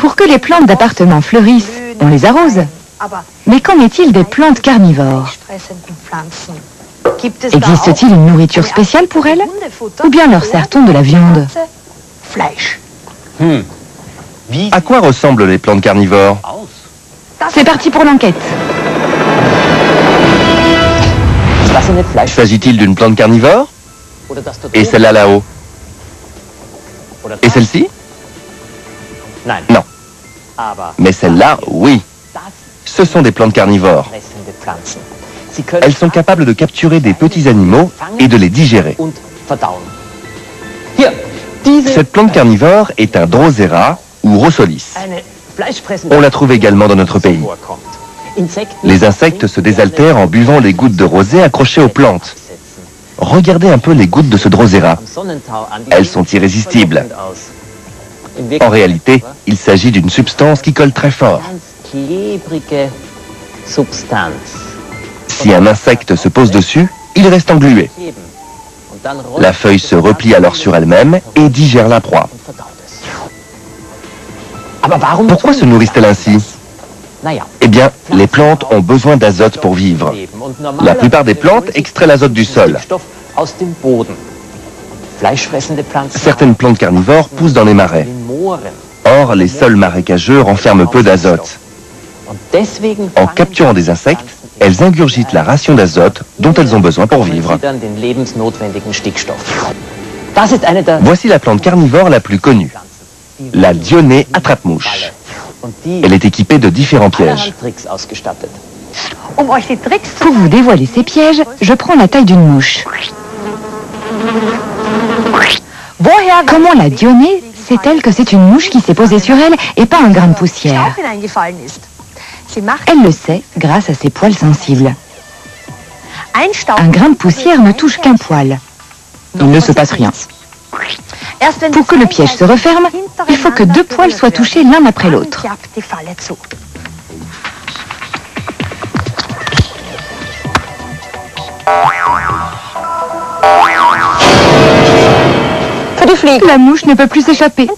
Pour que les plantes d'appartement fleurissent, on les arrose. Mais qu'en est-il des plantes carnivores? Existe-t-il une nourriture spéciale pour elles? Ou bien leur sert-on de la viande? À quoi ressemblent les plantes carnivores? C'est parti pour l'enquête. S'agit-il d'une plante carnivore? Et celle-là là-haut? Et celle-ci? Non. Mais celle-là, oui. Ce sont des plantes carnivores. Elles sont capables de capturer des petits animaux et de les digérer. Cette plante carnivore est un Drosera ou Rossolis. On la trouve également dans notre pays. Les insectes se désaltèrent en buvant les gouttes de rosée accrochées aux plantes. Regardez un peu les gouttes de ce Drosera. Elles sont irrésistibles. En réalité, il s'agit d'une substance qui colle très fort. Si un insecte se pose dessus, il reste englué. La feuille se replie alors sur elle-même et digère la proie. Pourquoi se nourrissent-elles ainsi Eh bien, les plantes ont besoin d'azote pour vivre. La plupart des plantes extraient l'azote du sol. Certaines plantes carnivores poussent dans les marais. Or, les sols marécageux renferment peu d'azote. En capturant des insectes, elles ingurgitent la ration d'azote dont elles ont besoin pour vivre. Voici la plante carnivore la plus connue, la dionée attrape-mouche. Elle est équipée de différents pièges. Pour vous dévoiler ces pièges, je prends la taille d'une mouche. Comment la dionée sait-elle que c'est une mouche qui s'est posée sur elle et pas un grain de poussière Elle le sait grâce à ses poils sensibles. Un grain de poussière ne touche qu'un poil. Il ne se passe rien. Pour que le piège se referme, il faut que deux poils soient touchés l'un après l'autre. La mouche ne peut plus s'échapper.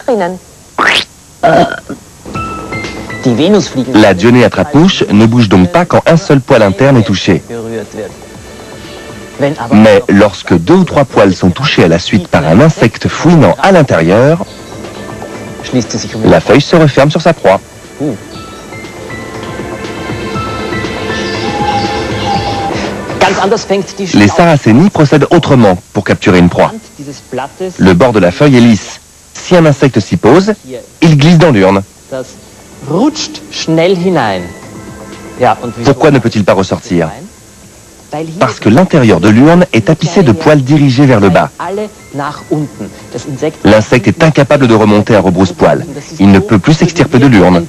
La dionée attrape-mouche ne bouge donc pas quand un seul poil interne est touché. Mais lorsque deux ou trois poils sont touchés à la suite par un insecte fouinant à l'intérieur, la feuille se referme sur sa proie. Les saracénies procèdent autrement pour capturer une proie. Le bord de la feuille est lisse. Si un insecte s'y pose, il glisse dans l'urne. Pourquoi ne peut-il pas ressortir? Parce que l'intérieur de l'urne est tapissé de poils dirigés vers le bas. L'insecte est incapable de remonter à rebrousse-poil. Il ne peut plus s'extirper de l'urne.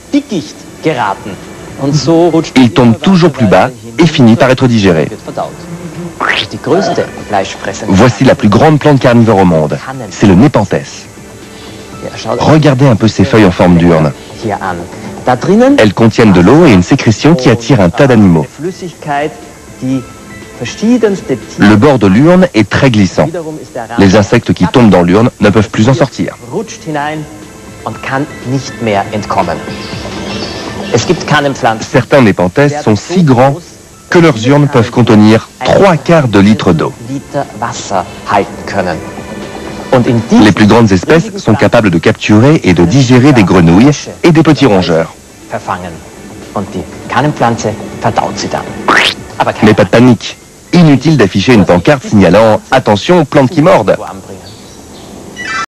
Il tombe toujours plus bas et finit par être digéré. Voici la plus grande plante carnivore au monde. C'est le Nepenthes. Regardez un peu ces feuilles en forme d'urne. Elles contiennent de l'eau et une sécrétion qui attire un tas d'animaux. Le bord de l'urne est très glissant. Les insectes qui tombent dans l'urne ne peuvent plus en sortir. Certains Nepenthes sont si grands que leurs urnes peuvent contenir trois quarts de litre d'eau. Les plus grandes espèces sont capables de capturer et de digérer des grenouilles et des petits rongeurs. Mais pas de panique. Inutile d'afficher une pancarte signalant « Attention, plantes qui mordent ».